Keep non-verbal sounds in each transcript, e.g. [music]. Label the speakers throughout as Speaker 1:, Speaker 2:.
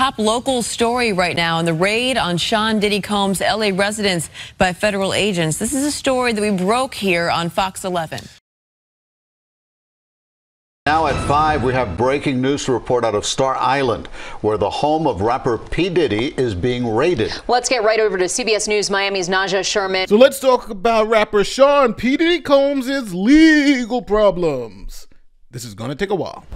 Speaker 1: Top local story right now in the raid on Sean Diddy Combs' LA residence by federal agents. This is a story that we broke here on Fox 11.
Speaker 2: Now at 5, we have breaking news to report out of Star Island, where the home of rapper P. Diddy is being raided.
Speaker 3: Let's get right over to CBS News Miami's Naja Sherman.
Speaker 4: So let's talk about rapper Sean P. Diddy Combs' legal problems. This is going to take a while.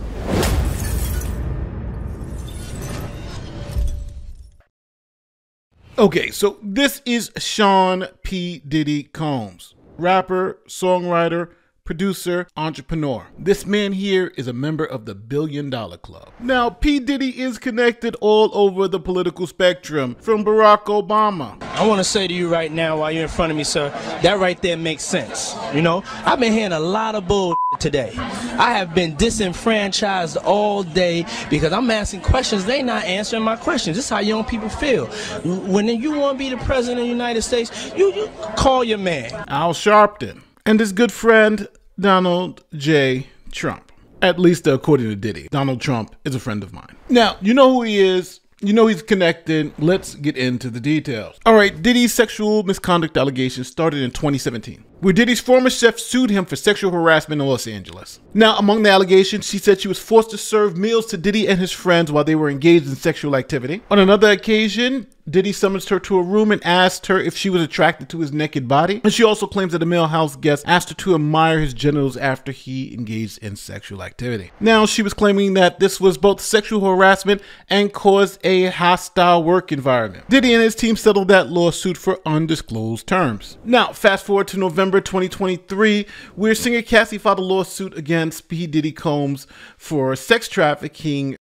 Speaker 4: Okay, so this is Sean P. Diddy Combs, rapper, songwriter, producer, entrepreneur. This man here is a member of the Billion Dollar Club. Now, P. Diddy is connected all over the political spectrum, from Barack Obama.
Speaker 5: I want to say to you right now, while you're in front of me, sir, that right there makes sense. You know, I've been hearing a lot of bull [laughs] today. I have been disenfranchised all day because I'm asking questions. They not answering my questions. This is how young people feel. When you want to be the president of the United States, you, you call your man.
Speaker 4: Al Sharpton and his good friend Donald J. Trump. At least according to Diddy. Donald Trump is a friend of mine. Now, you know who he is. You know he's connected. Let's get into the details. All right, Diddy's sexual misconduct allegations started in 2017, where Diddy's former chef sued him for sexual harassment in Los Angeles. Now, among the allegations, she said she was forced to serve meals to Diddy and his friends while they were engaged in sexual activity. On another occasion, Diddy summons her to a room and asked her if she was attracted to his naked body. And she also claims that a male house guest asked her to admire his genitals after he engaged in sexual activity. Now, she was claiming that this was both sexual harassment and caused a hostile work environment. Diddy and his team settled that lawsuit for undisclosed terms. Now, fast forward to November 2023, where singer Cassie filed a lawsuit against P. Diddy Combs for sex trafficking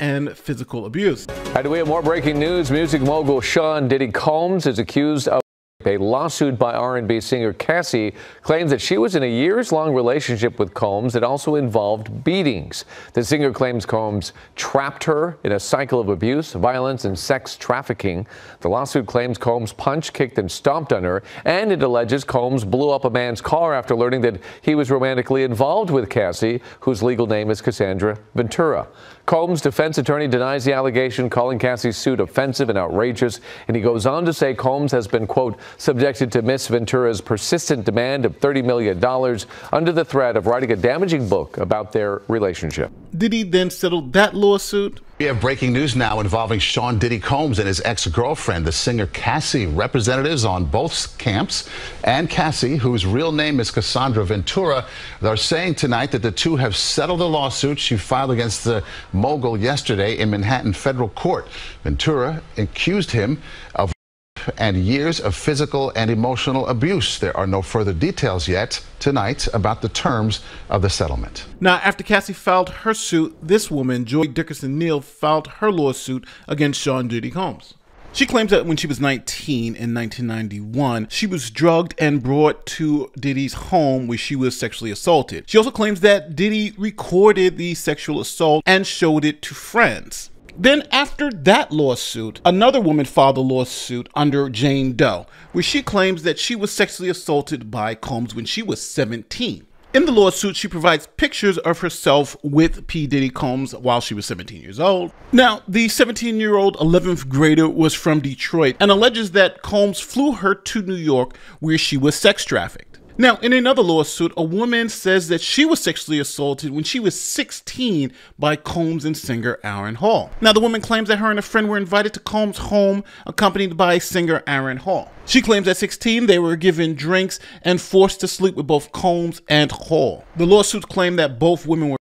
Speaker 4: and physical abuse.
Speaker 6: And we have more breaking news. Music mogul Sean Diddy Combs is accused of a lawsuit by R&B singer Cassie claims that she was in a years-long relationship with Combs that also involved beatings. The singer claims Combs trapped her in a cycle of abuse, violence, and sex trafficking. The lawsuit claims Combs punched, kicked, and stomped on her, and it alleges Combs blew up a man's car after learning that he was romantically involved with Cassie, whose legal name is Cassandra Ventura. Combs' defense attorney denies the allegation, calling Cassie's suit offensive and outrageous, and he goes on to say Combs has been, quote, subjected to Miss Ventura's persistent demand of $30 million under the threat of writing a damaging book about their relationship.
Speaker 4: Diddy then settled that lawsuit
Speaker 2: we have breaking news now involving Sean Diddy Combs and his ex-girlfriend, the singer Cassie. Representatives on both camps and Cassie, whose real name is Cassandra Ventura, are saying tonight that the two have settled a lawsuit she filed against the mogul yesterday in Manhattan federal court. Ventura accused him of and years of physical and emotional abuse. There are no further details yet tonight about the terms of the settlement.
Speaker 4: Now, after Cassie filed her suit, this woman, Joi Dickerson Neal, filed her lawsuit against Sean Diddy Combs. She claims that when she was 19 in 1991, she was drugged and brought to Diddy's home where she was sexually assaulted. She also claims that Diddy recorded the sexual assault and showed it to friends. Then, after that lawsuit, another woman filed a lawsuit under Jane Doe, where she claims that she was sexually assaulted by Combs when she was 17. In the lawsuit, she provides pictures of herself with P. Diddy Combs while she was 17 years old. Now, the 17 year old 11th grader was from Detroit and alleges that Combs flew her to New York where she was sex trafficked. Now, in another lawsuit, a woman says that she was sexually assaulted when she was 16 by Combs and singer Aaron Hall. Now, the woman claims that her and a friend were invited to Combs' home, accompanied by singer Aaron Hall. She claims at 16 they were given drinks and forced to sleep with both Combs and Hall. The lawsuits claim that both women were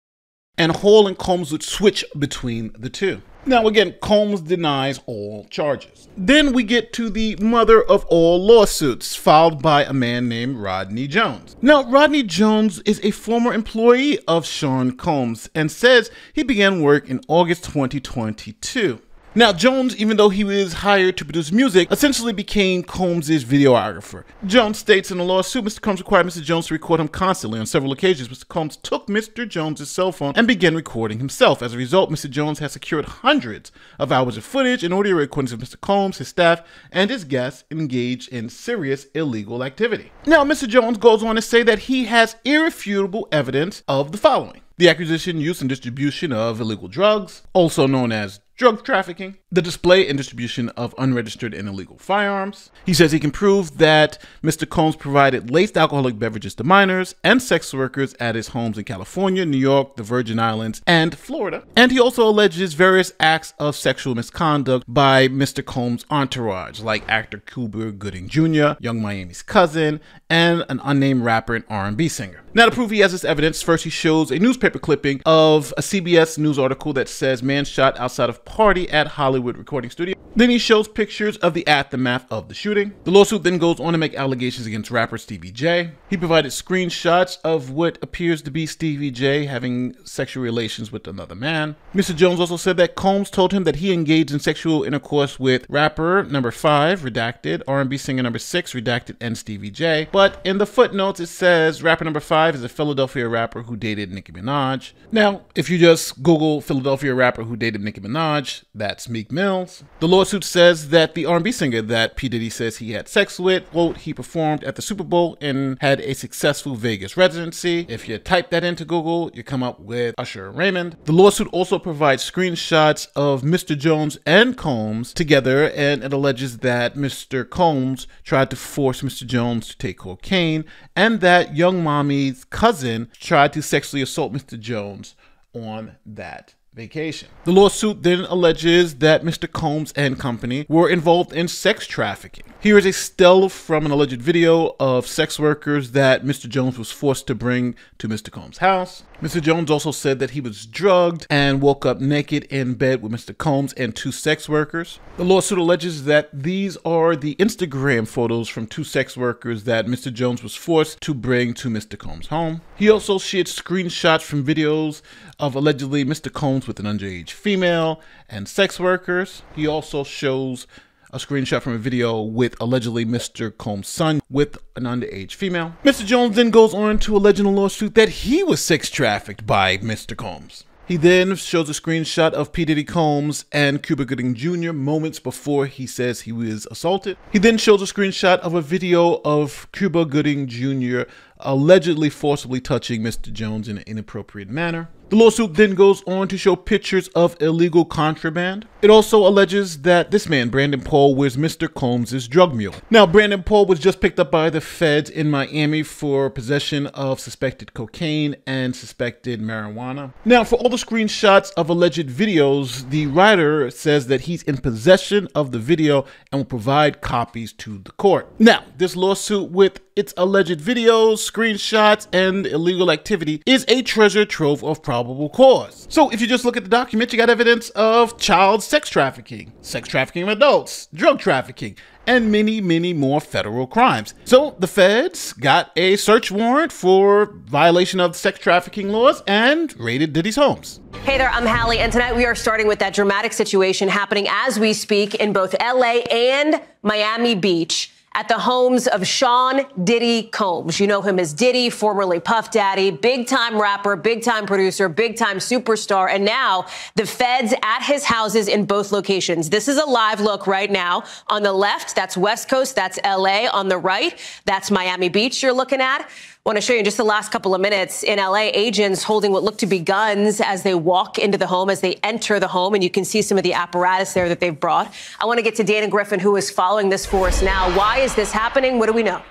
Speaker 4: and Hall and Combs would switch between the two. Now, again, Combs denies all charges. Then we get to the mother of all lawsuits, filed by a man named Rodney Jones. Now, Rodney Jones is a former employee of Sean Combs and says he began work in August 2022. Now, Jones, even though he was hired to produce music, essentially became Combs' videographer. Jones states in a lawsuit Mr. Combs required Mr. Jones to record him constantly. On several occasions, Mr. Combs took Mr. Jones' cell phone and began recording himself. As a result, Mr. Jones has secured hundreds of hours of footage and audio recordings of Mr. Combs, his staff, and his guests engaged in serious illegal activity. Now, Mr. Jones goes on to say that he has irrefutable evidence of the following the acquisition, use, and distribution of illegal drugs, also known as drug trafficking, the display and distribution of unregistered and illegal firearms. He says he can prove that Mr. Combs provided laced alcoholic beverages to minors and sex workers at his homes in California, New York, the Virgin Islands, and Florida. And he also alleges various acts of sexual misconduct by Mr. Combs' entourage, like actor Cuba Gooding Jr., Young Miami's cousin, and an unnamed rapper and R&B singer. Now, to prove he has this evidence, first he shows a newspaper clipping of a CBS News article that says man shot outside of party at Hollywood recording studio. Then he shows pictures of the aftermath of the shooting. The lawsuit then goes on to make allegations against rapper Stevie J. He provided screenshots of what appears to be Stevie J having sexual relations with another man. Mr. Jones also said that Combs told him that he engaged in sexual intercourse with rapper number 5, redacted, R&B singer number 6, redacted, and Stevie J. But in the footnotes it says rapper number 5 is a Philadelphia rapper who dated Nicki Minaj. Now, if you just Google Philadelphia rapper who dated Nicki Minaj, that's Meek Mills. The lawsuit says that the R&B singer that P. Diddy says he had sex with, quote, he performed at the Super Bowl and had a successful Vegas residency. If you type that into Google, you come up with Usher Raymond. The lawsuit also provides screenshots of Mr. Jones and Combs together, and it alleges that Mr. Combs tried to force Mr. Jones to take cocaine, and that Young Miami's cousin tried to sexually assault Mr. Jones on that vacation. The lawsuit then alleges that Mr. Combs and company were involved in sex trafficking. Here is a still from an alleged video of sex workers that Mr. Jones was forced to bring to Mr. Combs' house. Mr. Jones also said that he was drugged and woke up naked in bed with Mr. Combs and two sex workers. The lawsuit alleges that these are the Instagram photos from two sex workers that Mr. Jones was forced to bring to Mr. Combs' home. He also shared screenshots from videos of allegedly Mr. Combs with an underage female and sex workers. He also shows a screenshot from a video with allegedly Mr. Combs' son with an underage female. Mr. Jones then goes on to allege in a lawsuit that he was sex trafficked by Mr. Combs. He then shows a screenshot of P. Diddy Combs and Cuba Gooding Jr. moments before he says he was assaulted. He then shows a screenshot of a video of Cuba Gooding Jr. allegedly forcibly touching Mr. Jones in an inappropriate manner. The lawsuit then goes on to show pictures of illegal contraband. It also alleges that this man, Brandon Paul, was Mr. Combs' drug mule. Now, Brandon Paul was just picked up by the feds in Miami for possession of suspected cocaine and suspected marijuana. Now, for all the screenshots of alleged videos, the writer says that he's in possession of the video and will provide copies to the court. Now, this lawsuit with its alleged videos, screenshots, and illegal activity is a treasure trove of probable cause. So if you just look at the document, you got evidence of child sex trafficking, sex trafficking of adults, drug trafficking, and many, many more federal crimes. So the feds got a search warrant for violation of sex trafficking laws and raided Diddy's homes.
Speaker 7: Hey there, I'm Hallie, and tonight we are starting with that dramatic situation happening as we speak in both LA and Miami Beach at the homes of Sean Diddy Combs. You know him as Diddy, formerly Puff Daddy, big time rapper, big time producer, big time superstar. And now the feds at his houses in both locations. This is a live look right now. On the left, that's West Coast, that's LA. On the right, that's Miami Beach you're looking at want to show you in just the last couple of minutes in LA, agents holding what look to be guns as they walk into the home, as they enter the home, and you can see some of the apparatus there that they've brought. I want to get to Dana Griffin, who is following this for us now. Why is this happening? What do we know?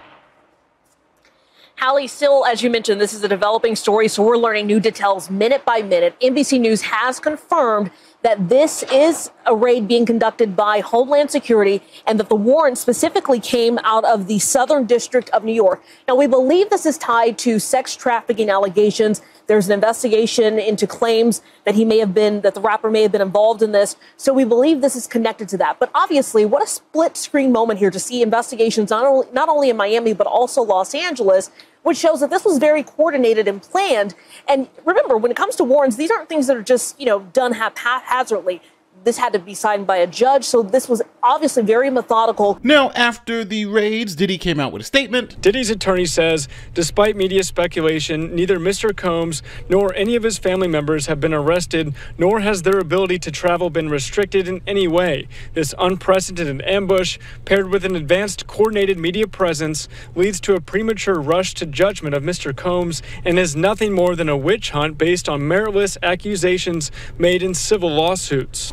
Speaker 8: Hallie, still, as you mentioned, this is a developing story, so we're learning new details minute by minute. NBC News has confirmed that this is a raid being conducted by Homeland Security and that the warrant specifically came out of the Southern District of New York. Now, we believe this is tied to sex trafficking allegations. There's an investigation into claims that he may have been, that the rapper may have been involved in this. So we believe this is connected to that. But obviously, what a split screen moment here to see investigations not only, not only in Miami, but also Los Angeles which shows that this was very coordinated and planned. And remember, when it comes to warrants, these aren't things that are just, you know, done haphazardly this had to be signed by a judge, so this was obviously very methodical.
Speaker 4: Now, after the raids, Diddy came out with a statement.
Speaker 9: Diddy's attorney says, despite media speculation, neither Mr. Combs nor any of his family members have been arrested, nor has their ability to travel been restricted in any way. This unprecedented ambush, paired with an advanced coordinated media presence, leads to a premature rush to judgment of Mr. Combs and is nothing more than a witch hunt based on meritless accusations made in civil lawsuits.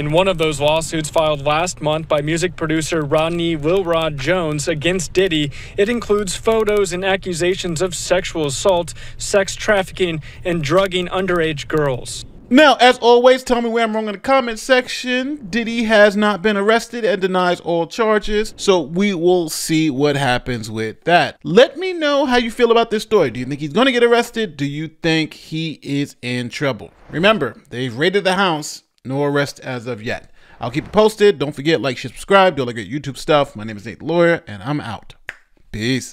Speaker 9: In one of those lawsuits filed last month by music producer Rodney Lil Rod Jones against Diddy, it includes photos and accusations of sexual assault, sex trafficking, and drugging underage girls.
Speaker 4: Now, as always, tell me where I'm wrong in the comment section. Diddy has not been arrested and denies all charges, so we will see what happens with that. Let me know how you feel about this story. Do you think he's going to get arrested? Do you think he is in trouble? Remember, they've raided the house, no arrest as of yet. I'll keep it posted. Don't forget, like, subscribe, do all the good YouTube stuff. My name is Nate Lawyer, and I'm out. Peace.